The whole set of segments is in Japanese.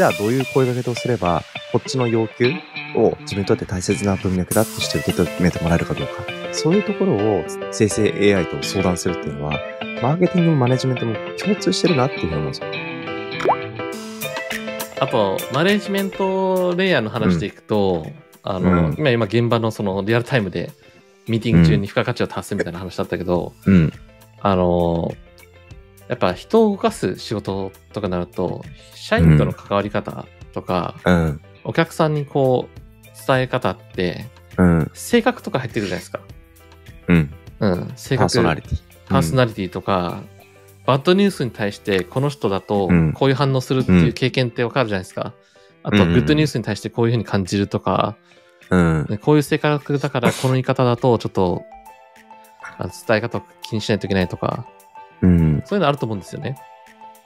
じゃあどういう声掛けとすれば、こっちの要求を自分にとって大切な文脈だとして受け止めてもらえるかどうか。そういうところを生成 AI と相談するっていうのは、マーケティングもマネジメントも共通してるなっていうふうに思うんですよ。あと、マネジメントレイヤーの話でいくと、あの、うん今、今現場のそのリアルタイムでミーティング中に付加価値を達すみたいな話だったけど、うん。あの、やっぱ人を動かす仕事とかになると、社員との関わり方とか、うん。お客さんにこう、伝え方って、うん。性格とか入ってくるじゃないですか。うん。うん。性パー格。ソナリティ。パーソナリティとか、バッドニュースに対してこの人だとうんこういう反応するっていう経験ってわかるじゃないですか。あと、うんグッドニュースに対してこういうふうに感じるとか、うん。ねこういう性格だからこの言い方だとちょっと伝え方を気にしないといけないとか、うん。そういうのあると思うんですよね。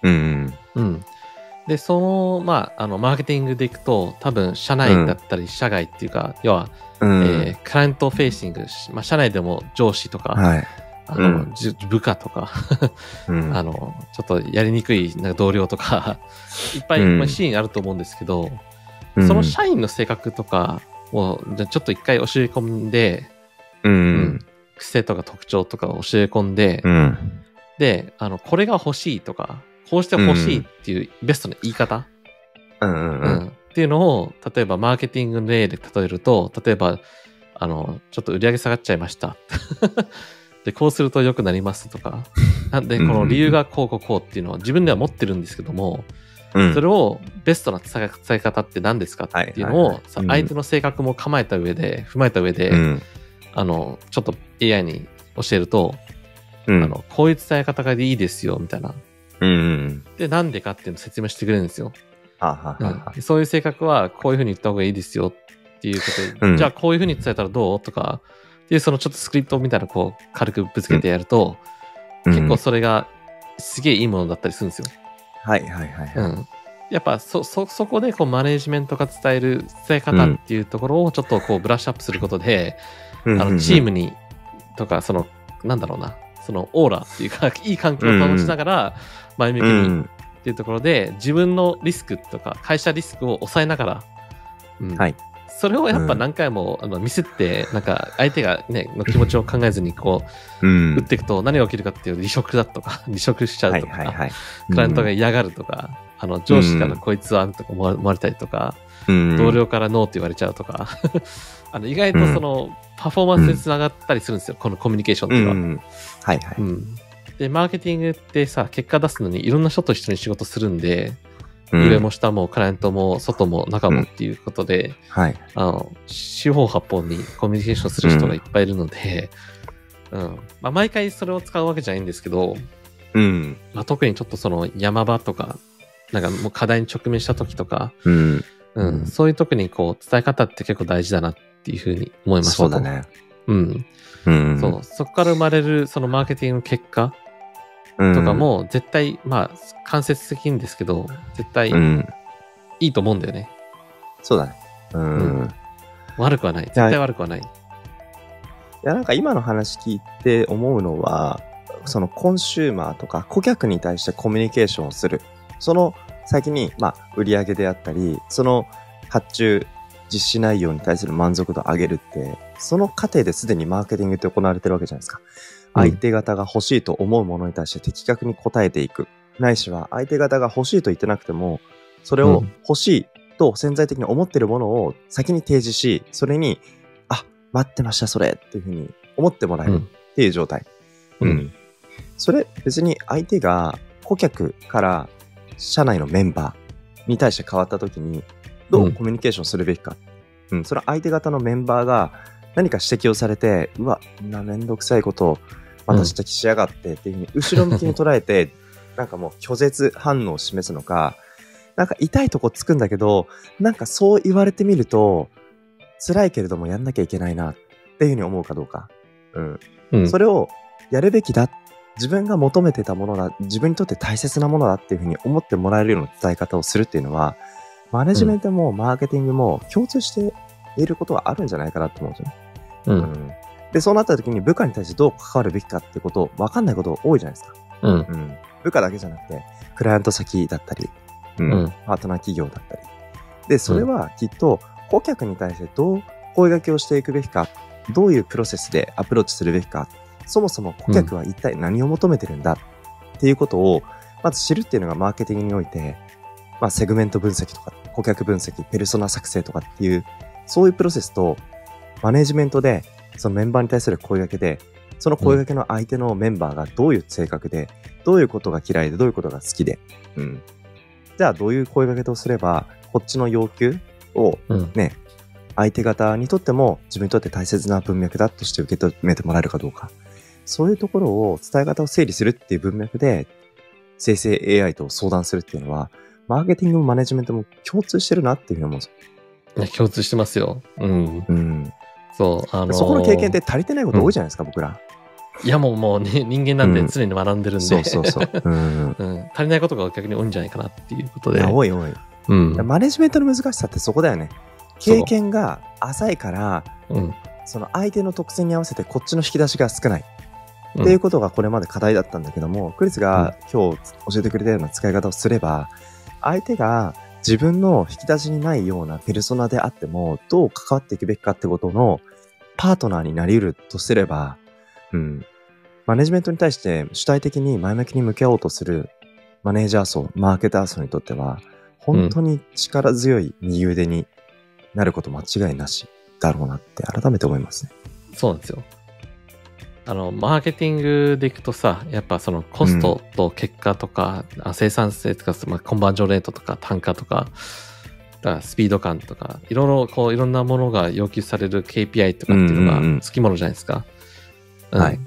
うん。うん。で、その、まあ、あの、マーケティングでいくと、多分、社内だったり、社外っていうか、要は、うん。えークライアントフェイシング、まあ、社内でも上司とか、はい。あの、うんじ部下とか、うん。あの、ちょっとやりにくいなんか同僚とか、いっぱい、うんまあ、シーンあると思うんですけど、うんその社員の性格とかを、じゃあちょっと一回教え込んで、う。うん癖とか特徴とかを教え込んで、うん。で、あの、これが欲しいとか、こうして欲しいっていうベストな言い方、うん。う。うんんっていうのを、例えばマーケティングの例で例えると、例えば、あの、ちょっと売り上げ下がっちゃいました。で、こうすると良くなりますとか。なんで、この理由がこうこうこうっていうのは自分では持ってるんですけども、うん。それをベストな伝え方って何ですかっていうのを相手の性格も構えた上で、踏まえた上で、うん。あの、ちょっと AI に教えると、うん。あの、こういう伝え方がいいですよ、みたいな。うん。で、なんでかっていうのを説明してくれるんですよ。ははははうん、そういう性格はこういうふうに言った方がいいですよっていうことで、うんじゃあこういうふうに伝えたらどうとか、っていうそのちょっとスクリプトみたいなこう軽くぶつけてやると、結構それがすげえいいものだったりするんですよ。はいはいはい。うん。やっぱそ、そ、そこでこうマネージメントが伝える伝え方っていうところをちょっとこうブラッシュアップすることで、うんあのチームに、とかその、なんだろうな、そのオーラっていうか、いい環境を保ちながら前向きうにん。っていうところで、自分のリスクとか、会社リスクを抑えながら、うんはい。それをやっぱうん何回も、あのミスって、なんか相手がね、の気持ちを考えずにこうう、ん打っていくと何が起きるかっていう離職だとか、離職しちゃはいうとか。クライアントが嫌がるとか、あの上司からこいつはとか思われたりとか、うん同僚からノーって言われちゃうとか、あの意外とその、パフォーマンスにつながったりするんですよ、このコミュニケーションっていうのは。うん。はいはい。うんで、マーケティングってさ、結果出すのにいろんな人と一緒に仕事するんで、うん上も下もクライアントも外も中もっていうことで、はい。あの、四方八方にコミュニケーションする人がいっぱいいるので、うん。まあ、毎回それを使うわけじゃないんですけど、うん。まあ、特にちょっとその山場とか、なんかもう課題に直面した時とか、うん。うん、うんそういう時にこう伝え方って結構大事だなっていうふうに思いましたとそうだ。ね。うん。うん。そう。そこから生まれるそのマーケティングの結果うん。とかも絶対、まあ、間接的にですけど、絶対うん。いいと思うんだよね。そうだね。うん。うん悪くはない。絶対悪くはない。いや、なんか今の話聞いて思うのは、そのコンシューマーとか顧客に対してコミュニケーションをする。その先に、まあ、売り上げであったり、その発注、実施内容に対する満足度を上げるって、その過程ですでにマーケティングって行われてるわけじゃないですか。うん相手方が欲しいと思うものに対して的確に答えていく。ないしは相手方が欲しいと言ってなくても、それをうん欲しいと潜在的に思ってるものを先に提示し、それに、あ、待ってました、それっていうふうに思ってもらえるっていう状態。うんそれ別に相手が顧客から社内のメンバーに対して変わった時にどううんコミュニケーションするべきか。うん、それは相手方のメンバーが何か指摘をされて、うわ、こんなめんどくさいことをまた指摘しやがってっていうふうに後ろ向きに捉えて、なんかもう拒絶反応を示すのか、なんか痛いとこつくんだけど、なんかそう言われてみると、辛いけれどもやんなきゃいけないなっていうふうに思うかどうか。うん。うんそれをやるべきだ。自分が求めてたものだ。自分にとって大切なものだっていうふうに思ってもらえるような伝え方をするっていうのは、マネジメントもマーケティングも共通していることはあるんじゃないかなと思うんですよね。うん。うんで、そうなった時に部下に対してどう関わるべきかってことを分かんないこと多いじゃないですか。うん。うん。部下だけじゃなくて、クライアント先だったり、うんうんパートナー企業だったり。で、それはきっと顧客に対してどう声掛けをしていくべきか、どういうプロセスでアプローチするべきか、そもそも顧客は一体何を求めてるんだっていうことを、まず知るっていうのがマーケティングにおいて、まあ、セグメント分析とか、顧客分析、ペルソナ作成とかっていう、そういうプロセスと、マネジメントで、そのメンバーに対する声掛けで、その声掛けの相手のメンバーがどういう性格で、どういうことが嫌いで、どういうことが好きで、うん。じゃあ、どういう声掛けとすれば、こっちの要求をうん。ね、相手方にとっても自分にとって大切な文脈だとして受け止めてもらえるかどうか。そういうところを伝え方を整理するっていう文脈で、生成 AI と相談するっていうのは、マーケティングもマネジメントも共通してるなっていうふうに思うんですよ。いや共通してますよ。うん。うん。そう。あのーそこの経験って足りてないこと多いじゃないですか、僕ら。いやもうもうね、人間なんでうん常に学んでるんで。そうそうそう。うん。うん。足りないことが逆に多いんじゃないかなっていうことで。多い多い。うん。マネジメントの難しさってそこだよね。経験が浅いから、うん。その相手の特性に合わせてこっちの引き出しが少ない。うんっていうことがこれまで課題だったんだけども、クリスが今日教えてくれたような使い方をすれば、相手が自分の引き出しにないようなペルソナであっても、どう関わっていくべきかってことのパートナーになり得るとすれば、うん。マネジメントに対して主体的に前向きに向き合おうとするマネージャー層、マーケター層にとっては、本当に力強い右腕になること間違いなしだろうなって改めて思いますね。そうなんですよ。あの、マーケティングでいくとさ、やっぱそのコストと結果とか、あ生産性とか、まあ、コンバージョンレートとか単価とか、だスピード感とか、いろいろこういろんなものが要求される KPI とかっていうのうんうんうんがつきものじゃないですか。うんはい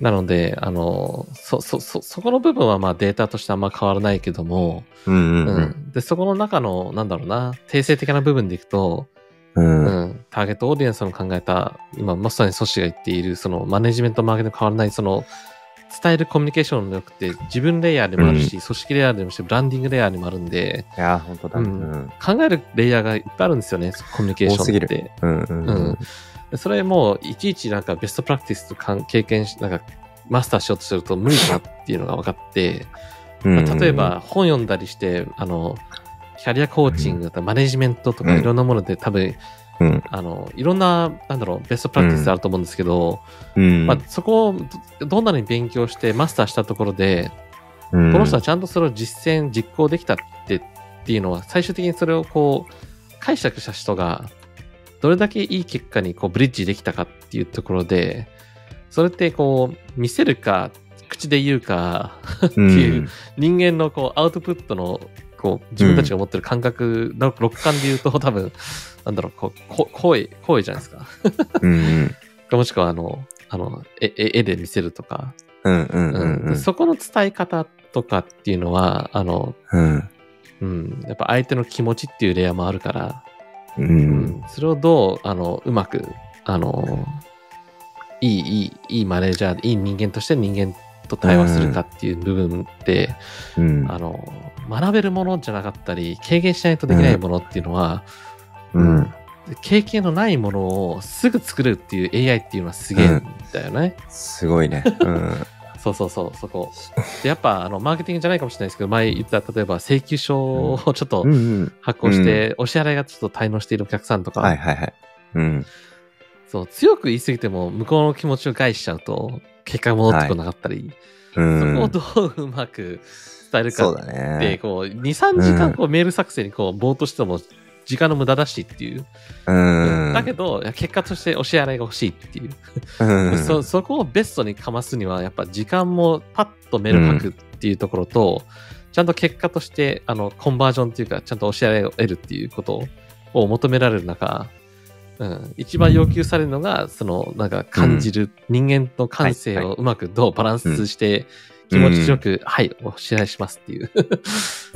なので、あの、そ、そ、そ、そこの部分はまあデータとしてあんま変わらないけども、うんうんううん。ん。で、そこの中の、なんだろうな、定性的な部分でいくと、うん。うん、ターゲットオーディエンスの考えた、今まさにソシが言っている、そのマネジメントマーケティング変わらない、その伝えるコミュニケーションの力って自分レイヤーでもあるし、組織レイヤーでもし、ブランディングレイヤーでもあるんで、いやー、本当だ。ううん。ん。考えるレイヤーがいっぱいあるんですよね、コミュニケーション多すぎる。って。うんうん。ううん。それもいちいちなんかベストプラクティスとか経験し、なんかマスターしようとすると無理だなっていうのが分かって、まあ例えば本読んだりして、あの、キャリアコーチングとかマネジメントとかうん。いろんなもので多分、うん、あの、いろんな、なんだろう、ベストプラクティスあると思うんですけど、うん。まあ、そこをどどんなに勉強してマスターしたところで、うん。この人はちゃんとそれを実践、実行できたってっていうのは、最終的にそれをこう、解釈した人が、どれだけいい結果にこうブリッジできたかっていうところで、それってこう、見せるか、口で言うかっていう、人間のこう、アウトプットの、こう、自分たちが持ってる感覚の六感で言うと、多分、なんだろう、こう、こ声、声じゃないですか。うんうん。もしくは、あの、あの、絵絵絵で見せるとか、うんうんううん。そこの伝え方とかっていうのは、あの、うん。うん、やっぱ相手の気持ちっていうレイヤーもあるから、ううんん、それをどう、あの、うまく、あの、いい、いい、いいマネージャー、いい人間として人間と対話するかっていう部分って、うん。あの、学べるものじゃなかったり、経験しないとできないものっていうのは、うん。経験のないものをすぐ作るっていう AI っていうのはすげえんだよね。すごいね。うん。そうそうそう、そこ。で、やっぱ、あの、マーケティングじゃないかもしれないですけど、前言った、例えば請求書をちょっとうんうん。発行して、お支払いがちょっと滞納しているお客さんとか、はいはいはい。うん。そう、強く言い過ぎても、向こうの気持ちを害しちゃうと、結果が戻ってこなかったり、うんそこをどううまく伝えるかって、ね。こう、2、3時間こうメール作成にこう、ぼーっとしても、時間の無駄だしっていう。うんだけど、結果としてお支払いが欲しいっていう。うんそそこをベストにかますには、やっぱ時間もパッとメール書くっていうところと、ちゃんと結果として、あの、コンバージョンっていうか、ちゃんとお支払いを得るっていうことを求められる中、うん、一番要求されるのが、その、なんか感じる、人間の感性をうまくどうバランスして、気持ちよく、はい、お支払いしますっていう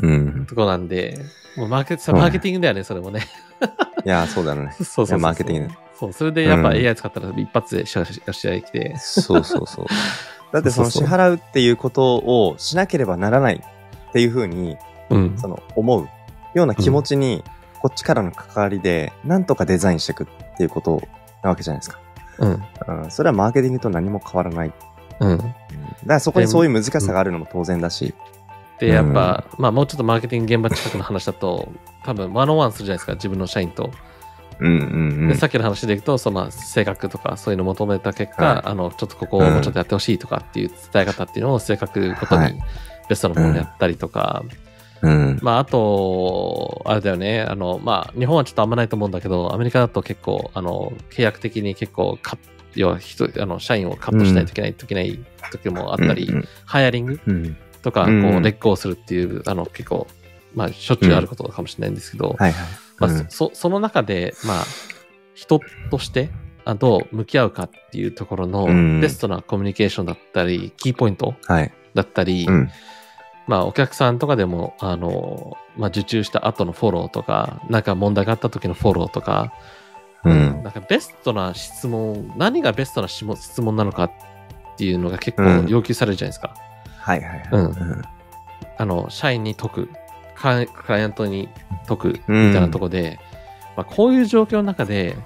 うんところなんで、もうマーケマーケティングだよね、それもね。いや、そうだね。そうそうそう。マーケティングそう、それでやっぱうん AI 使ったら一発で支払い来て、そうそうそう。だってその支払うっていうことをしなければならないっていうふうに、うん。その思うような気持ちに、こっちからの関わりで、なんとかデザインしていくっていうことなわけじゃないですか。うん。うん、それはマーケティングと何も変わらない。うん。うんだからそこにそういう難しさがあるのも当然だし、で、やっぱ、まあもうちょっとマーケティング現場近くの話だと、多分ワンオンワンするじゃないですか、自分の社員と。うんうんうで、ん。さっきの話でいくと、そのまあ性格とかそういうのを求めた結果、はいあの、ちょっとここをもうちょっとやってほしいとかっていう伝え方っていうのを性格ごとにはいベストなものをやったりとか、うん。まああと、あれだよね、あの、まあ日本はちょっとあんまないと思うんだけど、アメリカだと結構、あの、契約的に結構カッ要は人、あの、社員をカットしないといけないといけない時もあったり、うんハイアリングうん。とか、うん。こう、劣行するっていう、あの、結構、まあ、しょっちゅうあることかもしれないんですけど、そ、その中で、まあ、人として、あどう向き合うかっていうところのうん。ベストなコミュニケーションだったり、キーポイントはい。だったり、うん。まあ、お客さんとかでも、あの、まあ、受注した後のフォローとか、なんか問題があった時のフォローとか、うん。なんかベストな質問、何がベストな質問なのかっていうのが結構うん要求されるじゃないですか。はいはいはい。うんうんあの、社員に解く、クライアントに解く、みたいなところで、まあ、こういう状況の中で、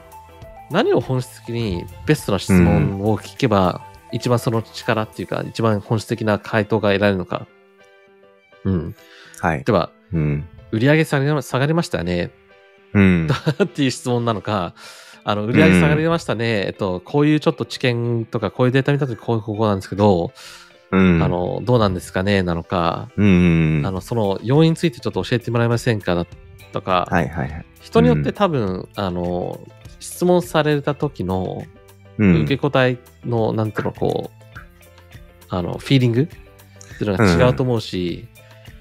何を本質的にベストな質問を聞けば、一番その力っていうか、一番本質的な回答が得られるのか。うん。はい。では、うん。売上下がり下がりましたねうん。っていう質問なのか、あの、売上下がりましたね、えっと、こういうちょっと知見とか、こういうデータ見たときこういうここなんですけど、うん。あ、の、どうなんですかね？なのか、うん。あの、その要因についてちょっと教えてもらえませんか？だとか、はいはいはい。人によって多分、あの、質問された時のうん。受け答えの、なんていうの、こう、あの、フィーリングっていうのが違うと思うし、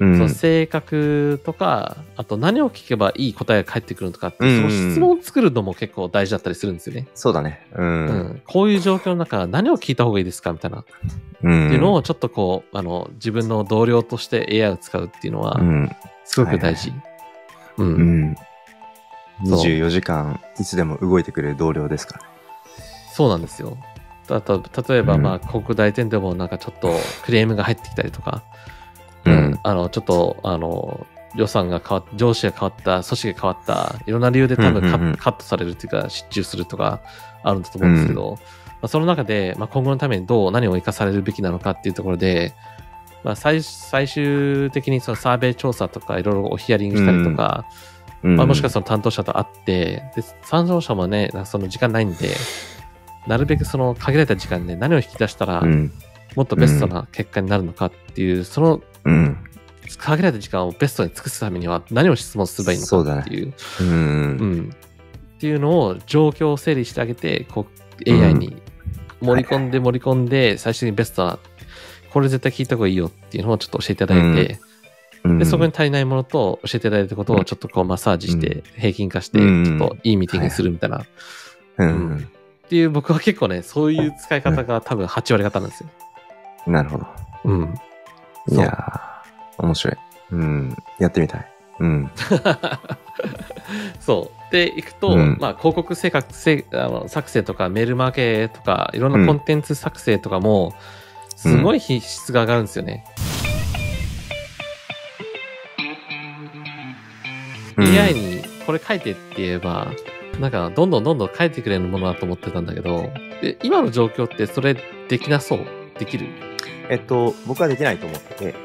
うん、その性格とか、あと何を聞けばいい答えが返ってくるのかって、うんその質問を作るのも結構大事だったりするんですよね。そうだね。う。うんん。こういう状況の中、何を聞いた方がいいですかみたいな。っうん。ていうのをちょっとこう、あの、自分の同僚として AI を使うっていうのはう、ん。すごく大事。う。うんん。そう24時間、いつでも動いてくれる同僚ですからね。そうなんですよ。あと、例えば、うんまあ、広告代理店でもなんかちょっとクレームが入ってきたりとか、うんあの、ちょっと、あの、予算が変わっ上司が変わった、組織が変わった、いろんな理由で多分カ,、うんうんうんカットされるっていうか、失注するとかあるんだと思うんですけど、まあ、その中で、まあ、今後のためにどう、何を生かされるべきなのかっていうところで、まあ、最最終的にそのサーベイ調査とかいろいろおヒアリングしたりとか、うんまあ、もしくはその担当者と会って、で、担当者もね、その時間ないんで、なるべくその限られた時間で何を引き出したらう、ん。もっとベストな結果になるのかっていう、そのうん。限られた時間をベストに尽くすためには何を質問すればいいのかっていう、うん。うん。っていうのを状況を整理してあげて、こう、AI に盛り込んで盛り込んで、最終的にベストな、これ絶対聞いた方がいいよっていうのをちょっと教えていただいて、うんで、そこに足りないものと教えていただいたことをちょっとこうマッサージして、平均化して、うんちょっといいミーティングにするみたいな。ううんん。っていう僕は結構ね、そういう使い方が多分8割方なんですよ。なるほど。うん。いやー、面白い。うん。やってみたい。うん。そう。で、いくと、うんまあ、広告制作せあの作成とか、メールマーケとか、いろんなコンテンツ作成とかも、すごい品質が上がるんですよね。うん AI にこれ書いてって言えば、なんか、どんどんどんどん書いてくれるものだと思ってたんだけど、で今の状況ってそれできなそう？できる？えっと、僕はできないと思ってて、